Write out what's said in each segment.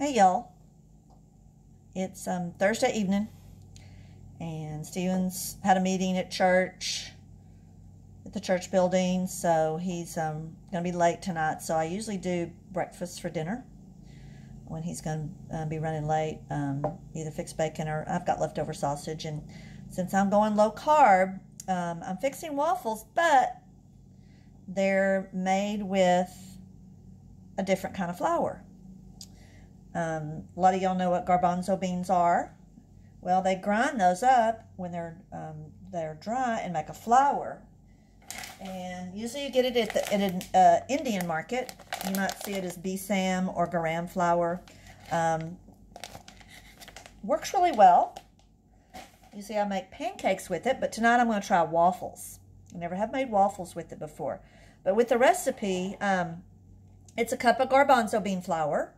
Hey y'all. It's um, Thursday evening and Steven's had a meeting at church at the church building, so he's um, going to be late tonight. So I usually do breakfast for dinner when he's going to uh, be running late, um, either fix bacon or I've got leftover sausage. And since I'm going low carb, um, I'm fixing waffles, but they're made with a different kind of flour. Um, a lot of y'all know what garbanzo beans are. Well, they grind those up when they're um, they're dry and make a flour. And usually you get it at, the, an uh, Indian market. You might see it as besan or gram flour. Um, works really well. You see I make pancakes with it, but tonight I'm going to try waffles. I never have made waffles with it before. But with the recipe, um, it's a cup of garbanzo bean flour,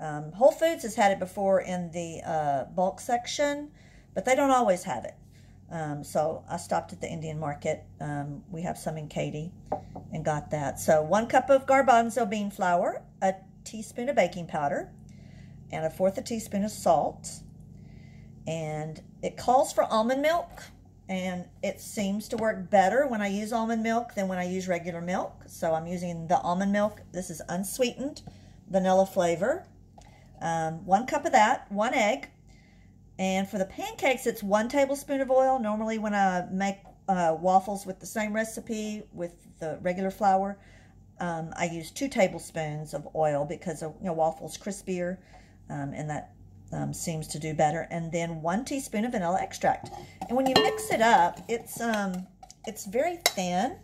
um, Whole Foods has had it before in the uh, bulk section, but they don't always have it. Um, so I stopped at the Indian market. Um, we have some in Katy and got that. So one cup of garbanzo bean flour, a teaspoon of baking powder, and a fourth a teaspoon of salt. And it calls for almond milk, and it seems to work better when I use almond milk than when I use regular milk. So I'm using the almond milk. This is unsweetened vanilla flavor. Um, one cup of that, one egg. And for the pancakes, it's one tablespoon of oil. Normally when I make uh, waffles with the same recipe with the regular flour, um, I use two tablespoons of oil because a you know, waffle's crispier um, and that um, seems to do better. And then one teaspoon of vanilla extract. And when you mix it up, it's, um, it's very thin,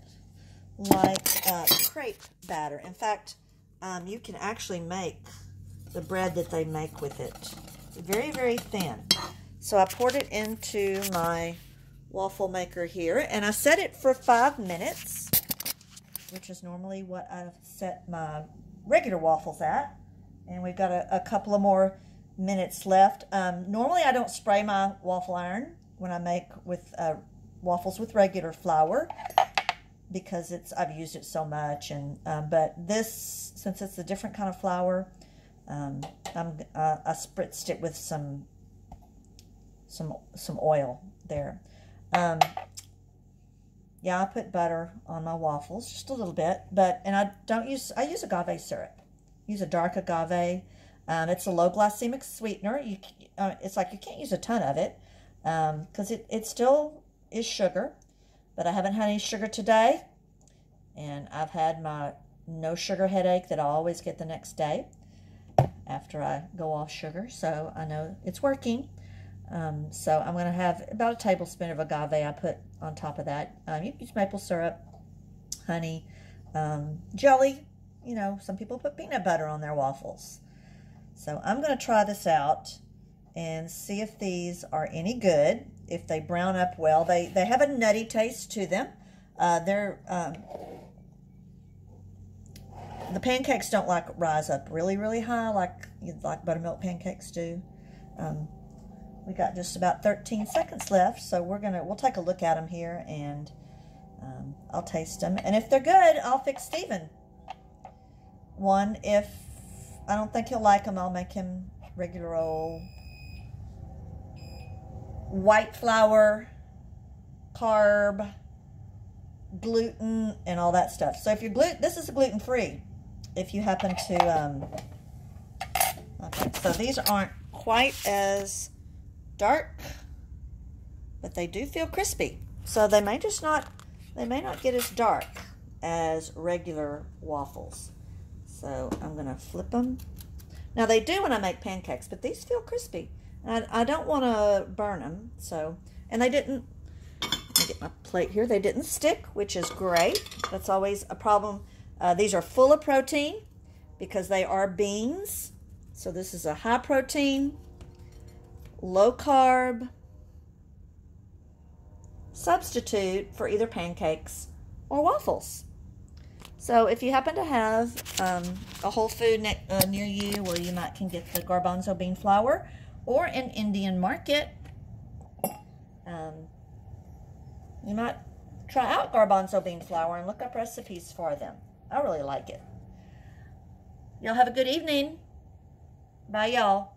like uh, crepe batter. In fact, um, you can actually make the bread that they make with it. Very, very thin. So I poured it into my waffle maker here, and I set it for five minutes, which is normally what I set my regular waffles at. And we've got a, a couple of more minutes left. Um, normally I don't spray my waffle iron when I make with uh, waffles with regular flour because it's I've used it so much and um, but this since it's a different kind of flour um, I'm, uh, I spritzed it with some some some oil there. Um, yeah, I put butter on my waffles, just a little bit, but and I don't use I use agave syrup. Use a dark agave. Um, it's a low glycemic sweetener. You uh, it's like you can't use a ton of it because um, it it still is sugar, but I haven't had any sugar today, and I've had my no sugar headache that I always get the next day after I go off sugar. So I know it's working. Um, so I'm going to have about a tablespoon of agave I put on top of that. Um, you can use maple syrup, honey, um, jelly. You know, some people put peanut butter on their waffles. So I'm going to try this out and see if these are any good. If they brown up well, they, they have a nutty taste to them. Uh, they're um, the pancakes don't like rise up really, really high like like buttermilk pancakes do. Um, we got just about 13 seconds left, so we're gonna we'll take a look at them here and um, I'll taste them. And if they're good, I'll fix Steven one. If I don't think he'll like them, I'll make him regular old white flour, carb, gluten, and all that stuff. So if you're gluten, this is gluten free if you happen to, um, okay, so these aren't quite as dark, but they do feel crispy. So they may just not, they may not get as dark as regular waffles. So I'm going to flip them. Now they do when I make pancakes, but these feel crispy. And I, I don't want to burn them, so, and they didn't, get my plate here, they didn't stick, which is great. That's always a problem uh, these are full of protein because they are beans. So this is a high protein, low carb substitute for either pancakes or waffles. So if you happen to have um, a Whole Food uh, near you where you might can get the garbanzo bean flour or an Indian market, um, you might try out garbanzo bean flour and look up recipes for them. I really like it. Y'all have a good evening. Bye, y'all.